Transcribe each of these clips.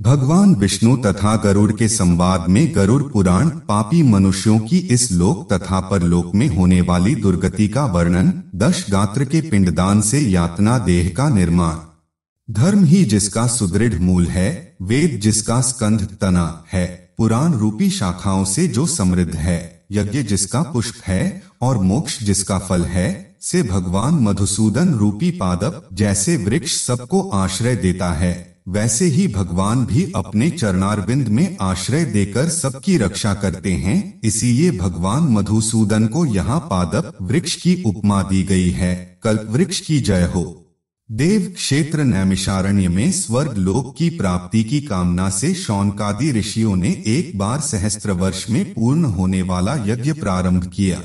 भगवान विष्णु तथा गरुड़ के संवाद में गरुड़ पुराण पापी मनुष्यों की इस लोक तथा परलोक में होने वाली दुर्गति का वर्णन दश गात्र के पिंडदान से यातना देह का निर्माण। धर्म ही जिसका सुदृढ़ मूल है, वेद जिसका स्कंध तना है, पुराण रूपी शाखाओं से जो समृद्ध है, यज्ञ जिसका पुष्प है और मोक्ष जिसका फल है, से भगवान मधुसूदन रूपी पादप जैसे वृक्ष सबको आश्रय देता है। वैसे ही भगवान भी अपने चरणारविंद में आश्रय देकर सबकी रक्षा करते हैं, इसीलिए भगवान मधुसूदन को यहाँ पादप वृक्ष की उपमा दी गई है। कल्प वृक्ष की जय हो। देव क्षेत्र नैमिषारण्य में स्वर्ग लोक की प्राप्ति की कामना से शौनकादि ऋषियों ने एक बार सहस्त्र वर्ष में पूर्ण होने वाला यज्ञ प्रारंभ किया।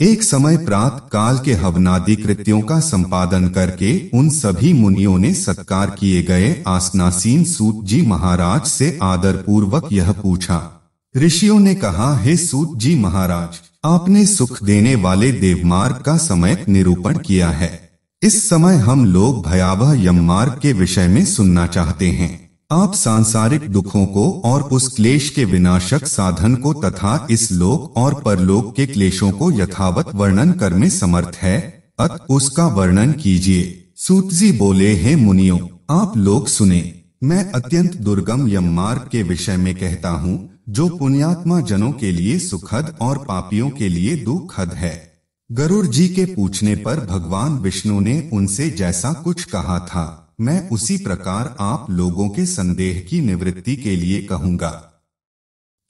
एक समय प्रात काल के हवनादि कृत्यों का संपादन करके उन सभी मुनियों ने सत्कार किए गए आसनासीन सूत जी महाराज से आदर पूर्वक यह पूछा। ऋषियों ने कहा, हे सूत जी महाराज, आपने सुख देने वाले देवमार्ग का समय निरूपण किया है। इस समय हम लोग भयावह यम मार्ग के विषय में सुनना चाहते हैं। आप सांसारिक दुखों को और उस क्लेश के विनाशक साधन को तथा इस लोक और परलोक के क्लेशों को यथावत वर्णन कर में समर्थ है, अत उसका वर्णन कीजिए। सूतजी बोले, हे मुनियों, आप लोग सुने। मैं अत्यंत दुर्गम यम मार्ग के विषय में कहता हूँ, जो पुण्यात्मा जनों के लिए सुखद और पापियों के लिए दुखद है। गरुड़ जी के पूछने पर भगवान विष्णु ने उनसे जैसा कुछ कहा था। मैं उसी प्रकार आप लोगों के संदेह की निवृत्ति के लिए कहूँगा।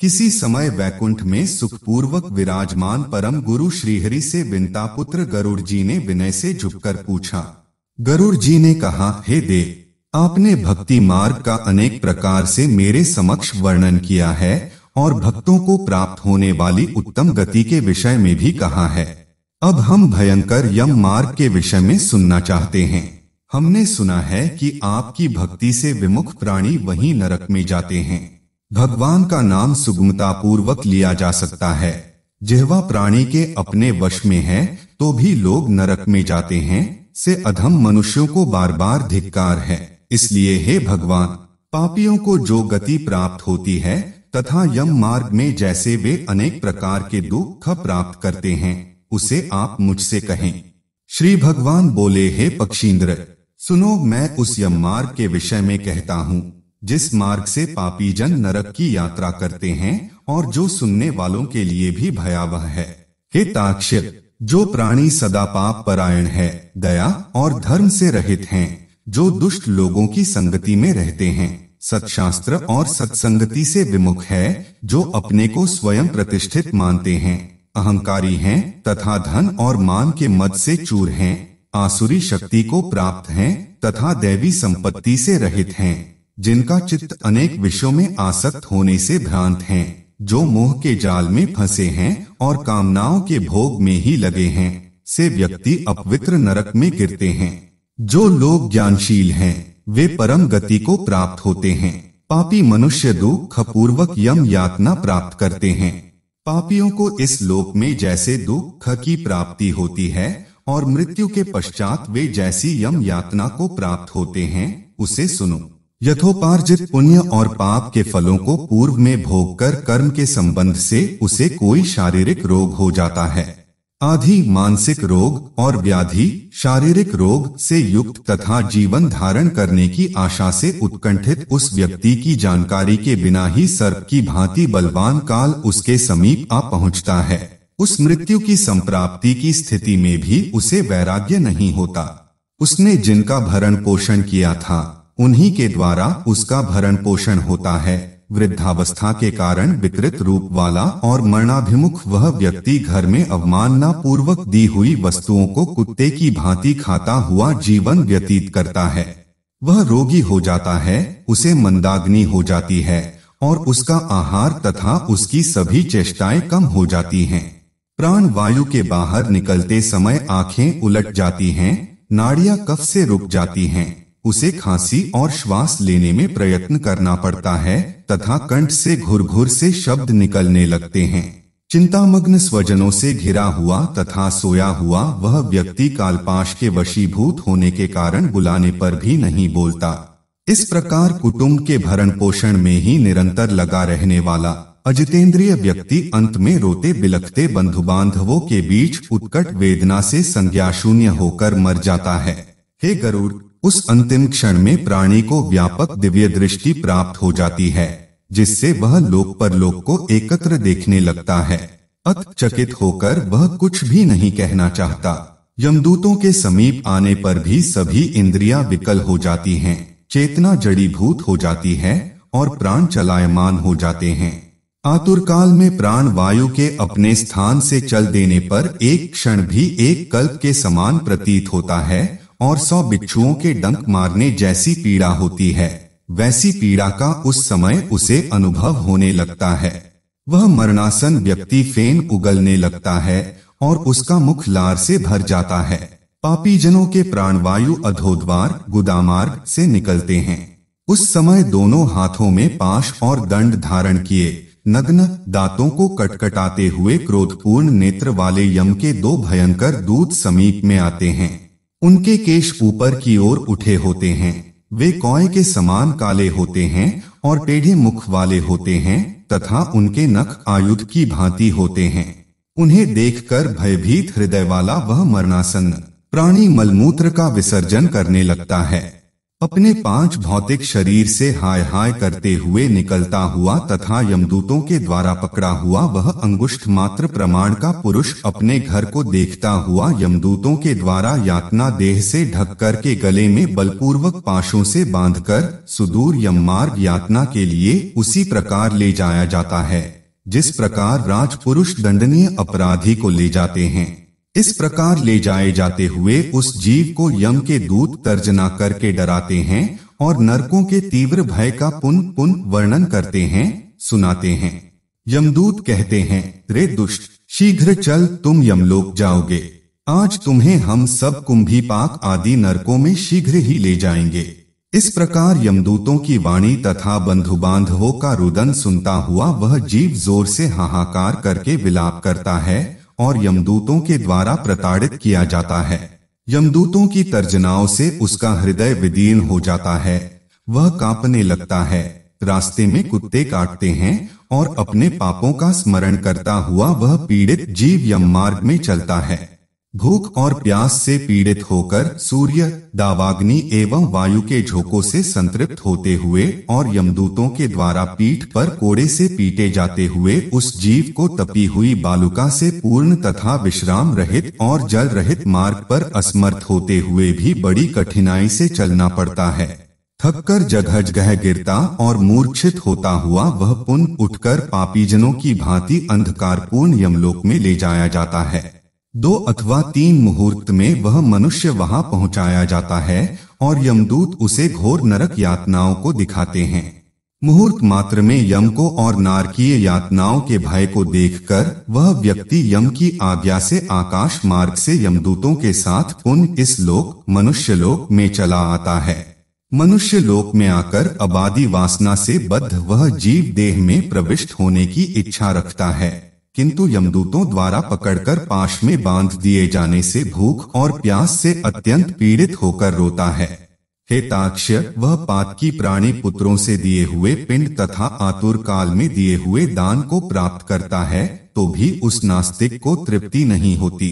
किसी समय वैकुंठ में सुखपूर्वक विराजमान परम गुरु श्रीहरि से विंता पुत्र गरुड़ जी ने विनय से झुककर पूछा। गरुड़ जी ने कहा, हे दे आपने भक्ति मार्ग का अनेक प्रकार से मेरे समक्ष वर्णन किया है और भक्तों को प्राप्त होने वाली उत्तम गति के विषय में भी कहा है। अब हम भयंकर यम मार्ग के विषय में सुनना चाहते हैं। हमने सुना है कि आपकी भक्ति से विमुख प्राणी वहीं नरक में जाते हैं। भगवान का नाम सुगमता पूर्वक लिया जा सकता है। जिहवा प्राणी के अपने वश में है तो भी लोग नरक में जाते हैं, से अधम मनुष्यों को बार बार धिक्कार है। इसलिए हे भगवान, पापियों को जो गति प्राप्त होती है, तथा यम मार्ग में जैसे वे अनेक प्रकार के दुख प्राप्त करते हैं, उसे आप मुझसे कहें। श्री भगवान बोले, हे पक्षींद्र सुनो मैं उस यम मार्ग के विषय में कहता हूँ जिस मार्ग से पापी जन नरक की यात्रा करते हैं और जो सुनने वालों के लिए भी भयावह है। हे ताक्षर जो प्राणी सदा पाप परायण है दया और धर्म से रहित हैं, जो दुष्ट लोगों की संगति में रहते हैं सत्शास्त्र और सत्संगति से विमुख है जो अपने को स्वयं प्रतिष्ठित मानते हैं अहंकारी हैं तथा धन और मान के मद से चूर हैं। आसुरी शक्ति को प्राप्त हैं तथा दैवी संपत्ति से रहित हैं, जिनका चित्त अनेक विषयों में आसक्त होने से भ्रांत हैं, जो मोह के जाल में फंसे हैं और कामनाओं के भोग में ही लगे हैं, से व्यक्ति अपवित्र नरक में गिरते हैं। जो लोग ज्ञानशील हैं, वे परम गति को प्राप्त होते हैं। पापी मनुष्य दुख पूर्वक यम यातना प्राप्त करते हैं। पापियों को इस लोक में जैसे दुख की प्राप्ति होती है और मृत्यु के पश्चात वे जैसी यम यातना को प्राप्त होते हैं, उसे सुनो। यथोपार्जित पुण्य और पाप के फलों को पूर्व में भोग कर कर्म के संबंध से उसे कोई शारीरिक रोग हो जाता है। आधि मानसिक रोग और व्याधि शारीरिक रोग से युक्त तथा जीवन धारण करने की आशा से उत्कंठित उस व्यक्ति की जानकारी के बिना ही सर्प की भांति बलवान काल उसके समीप आ पहुँचता है। उस मृत्यु की संप्राप्ति की स्थिति में भी उसे वैराग्य नहीं होता। उसने जिनका भरण पोषण किया था, उन्हीं के द्वारा उसका भरण पोषण होता है। वृद्धावस्था के कारण विकृत रूप वाला और मरणाभिमुख वह व्यक्ति घर में अवमानना पूर्वक दी हुई वस्तुओं को कुत्ते की भांति खाता हुआ जीवन व्यतीत करता है। वह रोगी हो जाता है, उसे मंदाग्नि हो जाती है और उसका आहार तथा उसकी सभी चेष्टाएँ कम हो जाती हैं। प्राण वायु के बाहर निकलते समय आँखें उलट जाती हैं, नाड़ियाँ कफ से रुक जाती हैं, उसे खांसी और श्वास लेने में प्रयत्न करना पड़ता है तथा कंठ से घुर घुर से शब्द निकलने लगते हैं। चिंतामग्न स्वजनों से घिरा हुआ तथा सोया हुआ वह व्यक्ति कालपाश के वशीभूत होने के कारण बुलाने पर भी नहीं बोलता। इस प्रकार कुटुंब के भरण पोषण में ही निरंतर लगा रहने वाला अजितेंद्रिय व्यक्ति अंत में रोते बिलखते बंधु बांधवों के बीच उत्कट वेदना से संज्ञा शून्य होकर मर जाता है। हे गरुड़ उस अंतिम क्षण में प्राणी को व्यापक दिव्य दृष्टि प्राप्त हो जाती है जिससे वह लोक पर लोक को एकत्र देखने लगता है। अत चकित होकर वह कुछ भी नहीं कहना चाहता। यमदूतों के समीप आने पर भी सभी इंद्रियाँ विकल हो जाती हैं, चेतना जड़ीभूत हो जाती है और प्राण चलायमान हो जाते हैं। आतुरकाल में प्राण वायु के अपने स्थान से चल देने पर एक क्षण भी एक कल्प के समान प्रतीत होता है और सौ बिच्छुओं के डंक मारने जैसी पीड़ा होती है। वैसी पीड़ा का उस समय उसे अनुभव होने लगता है। वह मरणासन व्यक्ति फेन उगलने लगता है और उसका मुख लार से भर जाता है। पापी जनों के प्राणवायु अधोद्वार, गुदामार्ग से निकलते हैं। उस समय दोनों हाथों में पाश और दंड धारण किए। नग्न दांतों को कटकटाते हुए क्रोधपूर्ण नेत्र वाले यम के दो भयंकर दूत समीप में आते हैं। उनके केश ऊपर की ओर उठे होते हैं। वे कौए के समान काले होते हैं और टेढ़े मुख वाले होते हैं तथा उनके नख आयुध की भांति होते हैं। उन्हें देखकर भयभीत हृदय वाला वह मरणासन, प्राणी मलमूत्र का विसर्जन करने लगता है। अपने पाँच भौतिक शरीर से हाय हाय करते हुए निकलता हुआ तथा यमदूतों के द्वारा पकड़ा हुआ वह अंगुष्ठ मात्र प्रमाण का पुरुष अपने घर को देखता हुआ यमदूतों के द्वारा यातना देह से ढककर के गले में बलपूर्वक पाशों से बांधकर सुदूर यम मार्ग यातना के लिए उसी प्रकार ले जाया जाता है, जिस प्रकार राजपुरुष दंडनीय अपराधी को ले जाते हैं। इस प्रकार ले जाए जाते हुए उस जीव को यम के दूत तर्जना करके डराते हैं और नरकों के तीव्र भय का पुन पुन वर्णन करते हैं, सुनाते हैं। यमदूत कहते हैं, रे दुष्ट, शीघ्र चल तुम यमलोक जाओगे। आज तुम्हें हम सब कुंभी पाक आदि नरकों में शीघ्र ही ले जाएँगे इस प्रकार यमदूतों की वाणी तथा बंधु बांधवों का रुदन सुनता हुआ वह जीव ज़ोर से हाहाकार करके विलाप करता है और यमदूतों के द्वारा प्रताड़ित किया जाता है। यमदूतों की तर्जनाओं से उसका हृदय विदीर्ण हो जाता है। वह कांपने लगता है। रास्ते में कुत्ते काटते हैं और अपने पापों का स्मरण करता हुआ वह पीड़ित जीव यम मार्ग में चलता है। भूख और प्यास से पीड़ित होकर सूर्य, दावाग्नि एवं वायु के झोंकों से संतृप्त होते हुए और यमदूतों के द्वारा पीठ पर कोड़े से पीटे जाते हुए उस जीव को तपी हुई बालुका से पूर्ण तथा विश्राम रहित और जल रहित मार्ग पर असमर्थ होते हुए भी बड़ी कठिनाई से चलना पड़ता है। थककर जगह जगह गिरता और मूर्छित होता हुआ वह पुन उठकर पापीजनों की भांति अंधकारपूर्ण यमलोक में ले जाया जाता है। दो अथवा तीन मुहूर्त में वह मनुष्य वहाँ पहुँचाया जाता है और यमदूत उसे घोर नरक यातनाओं को दिखाते हैं। मुहूर्त मात्र में यम को और नारकीय यातनाओं के भय को देखकर वह व्यक्ति यम की आज्ञा से आकाश मार्ग से यमदूतों के साथ पुन इस लोक, मनुष्य लोक में चला आता है। मनुष्य लोक में आकर आबादी वासना से बद्ध वह जीव देह में प्रविष्ट होने की इच्छा रखता है। किंतु यमदूतों द्वारा पकड़कर पाश में बाँध दिए जाने से भूख और प्यास से अत्यंत पीड़ित होकर रोता है। हे ताक्ष्य, वह पात की प्राणी पुत्रों से दिए हुए पिंड तथा आतुर काल में दिए हुए दान को प्राप्त करता है तो भी उस नास्तिक को तृप्ति नहीं होती।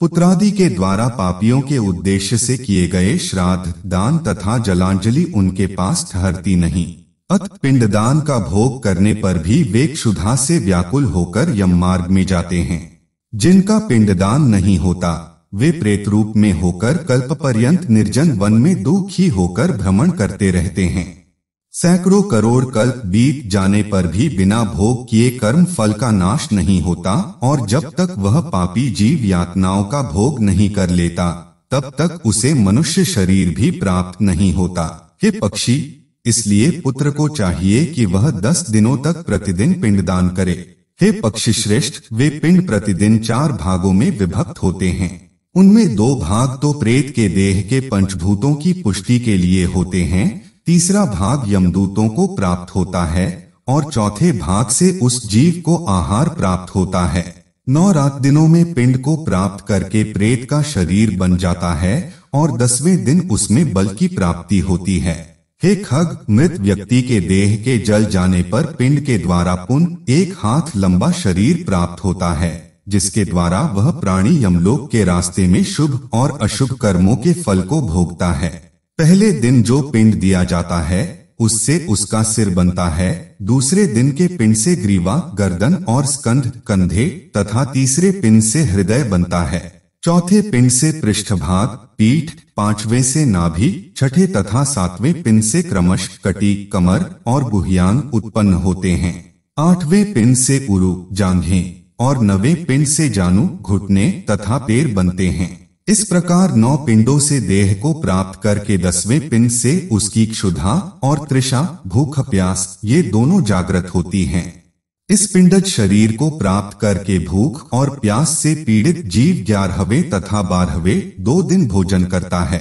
पुत्रादि के द्वारा पापियों के उद्देश्य से किए गए श्राद्ध, दान तथा जलांजलि उनके पास ठहरती नहीं। अत पिंडदान का भोग करने पर भी वे क्षुधा से व्याकुल होकर यम मार्ग में जाते हैं। जिनका पिंडदान नहीं होता, वे प्रेत रूप में होकर कल्प पर्यंत निर्जन वन में दुखी होकर भ्रमण करते रहते हैं। सैकड़ों करोड़ कल्प बीत जाने पर भी बिना भोग किए कर्म फल का नाश नहीं होता और जब तक वह पापी जीव यातनाओं का भोग नहीं कर लेता, तब तक उसे मनुष्य शरीर भी प्राप्त नहीं होता। हे पक्षी इसलिए पुत्र को चाहिए कि वह दस दिनों तक प्रतिदिन पिंडदान करे। हे पक्षी श्रेष्ठ वे पिंड प्रतिदिन चार भागों में विभक्त होते हैं। उनमें दो भाग तो प्रेत के देह के पंचभूतों की पुष्टि के लिए होते हैं। तीसरा भाग यमदूतों को प्राप्त होता है और चौथे भाग से उस जीव को आहार प्राप्त होता है। नौ रात दिनों में पिंड को प्राप्त करके प्रेत का शरीर बन जाता है और दसवें दिन उसमें बल की प्राप्ति होती है। हे खग, मृत व्यक्ति के देह के जल जाने पर पिंड के द्वारा पुनः एक हाथ लंबा शरीर प्राप्त होता है, जिसके द्वारा वह प्राणी यमलोक के रास्ते में शुभ और अशुभ कर्मों के फल को भोगता है। पहले दिन जो पिंड दिया जाता है, उससे उसका सिर बनता है, दूसरे दिन के पिंड से ग्रीवा, गर्दन और स्कंध कंधे तथा तीसरे पिंड से हृदय बनता है। चौथे पिंड से पृष्ठभाग, पीठ, पाँचवें से नाभि, छठे तथा सातवें पिंड से क्रमश कटी, कमर और गुहियान उत्पन्न होते हैं आठवें पिंड से उरु, जांघें, और नवे पिंड से जानू, घुटने तथा पैर बनते हैं इस प्रकार नौ पिंडों से देह को प्राप्त करके दसवें पिंड से उसकी क्षुधा और त्रिषा भूख, प्यास, ये दोनों जागृत होती हैं। इस पिंडज शरीर को प्राप्त करके भूख और प्यास से पीड़ित जीव ग्यारहवें तथा बारहवें दो दिन भोजन करता है।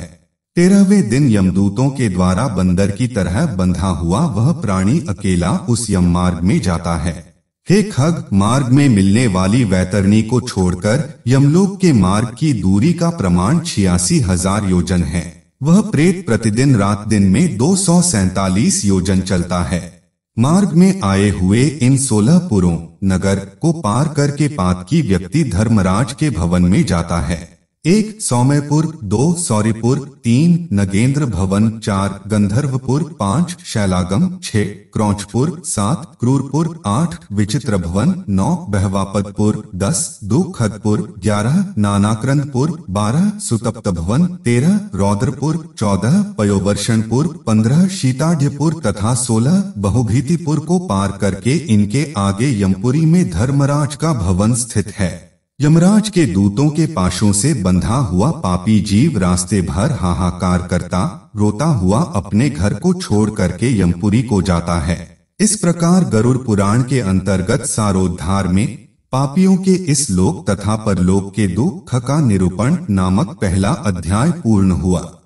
तेरहवें दिन यमदूतों के द्वारा बंदर की तरह बंधा हुआ वह प्राणी अकेला उस यम मार्ग में जाता है। हे खग, मार्ग में मिलने वाली वैतरणी को छोड़कर यमलोक के मार्ग की दूरी का प्रमाण छियासी हज़ार योजन है। वह प्रेत प्रतिदिन रात दिन में दो योजन चलता है। मार्ग में आए हुए इन सोलह पुरों नगर को पार करके पात की व्यक्ति धर्मराज के भवन में जाता है। एक सौम्यपुर, दो सौरीपुर, तीन नगेंद्र भवन चार गंधर्वपुर, पाँच शैलागम, छह क्रौचपुर, सात क्रूरपुर, आठ विचित्र भवन नौ बहवापतपुर, दस दुखदपुर, ग्यारह नानाक्रंदपुर बारह सुतप्त भवन तेरह रौद्रपुर, चौदह पयोवर्षणपुर, पंद्रह शीताढ़पुर तथा सोलह बहुभीतिपुर को पार करके इनके आगे यमपुरी में धर्मराज का भवन स्थित है। यमराज के दूतों के पाशों से बंधा हुआ पापी जीव रास्ते भर हाहाकार करता, रोता हुआ अपने घर को छोड़ करके यमपुरी को जाता है। इस प्रकार गरुड़ पुराण के अंतर्गत सारोद्धार में पापियों के इस लोक तथा परलोक के दुख का निरूपण नामक पहला अध्याय पूर्ण हुआ।